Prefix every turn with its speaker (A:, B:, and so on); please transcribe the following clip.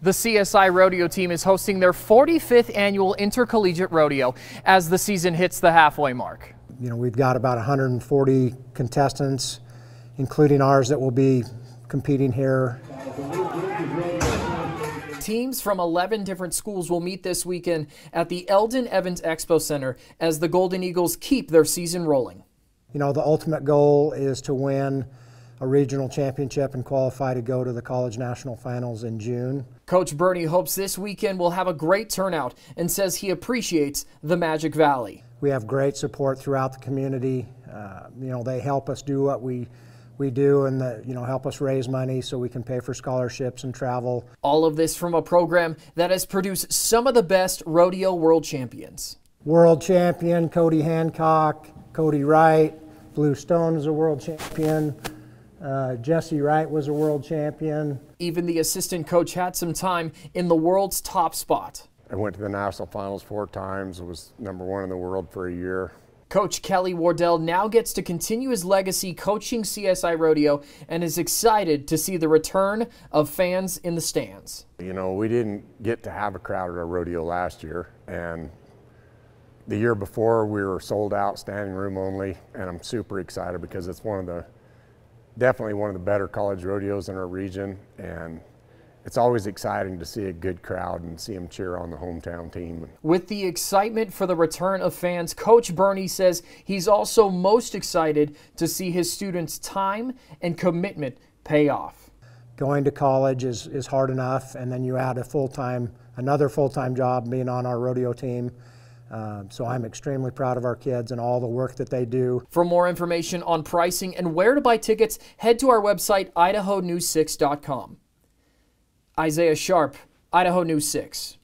A: The CSI Rodeo team is hosting their 45th annual intercollegiate rodeo as the season hits the halfway mark.
B: You know, we've got about 140 contestants, including ours that will be competing here.
A: Teams from 11 different schools will meet this weekend at the Eldon Evans Expo Center as the Golden Eagles keep their season rolling.
B: You know, the ultimate goal is to win a regional championship and qualify to go to the college national finals in June.
A: Coach Birnie hopes this weekend will have a great turnout and says he appreciates the Magic Valley.
B: We have great support throughout the community. Uh, you know, they help us do what we we do and the, you know help us raise money so we can pay for scholarships and travel.
A: All of this from a program that has produced some of the best rodeo world champions.
B: World champion Cody Hancock, Cody Wright, Blue Stone is a world champion. Uh, Jesse Wright was a world champion.
A: Even the assistant coach had some time in the world's top spot.
C: I went to the national finals four times, was number one in the world for a year.
A: Coach Kelly Wardell now gets to continue his legacy coaching CSI Rodeo and is excited to see the return of fans in the stands.
C: You know, we didn't get to have a crowd at our rodeo last year, and the year before we were sold out, standing room only, and I'm super excited because it's one of the, definitely one of the better college rodeos in our region, and it's always exciting to see a good crowd and see them cheer on the hometown team.
A: With the excitement for the return of fans, Coach Birnie says he's also most excited to see his students' time and commitment pay off.
B: Going to college is, is hard enough, and then you add a full-time, another full-time job being on our rodeo team. Uh, so I'm extremely proud of our kids and all the work that they do.
A: For more information on pricing and where to buy tickets, head to our website, idahonews6.com. Isaiah Sharp, Idaho News 6.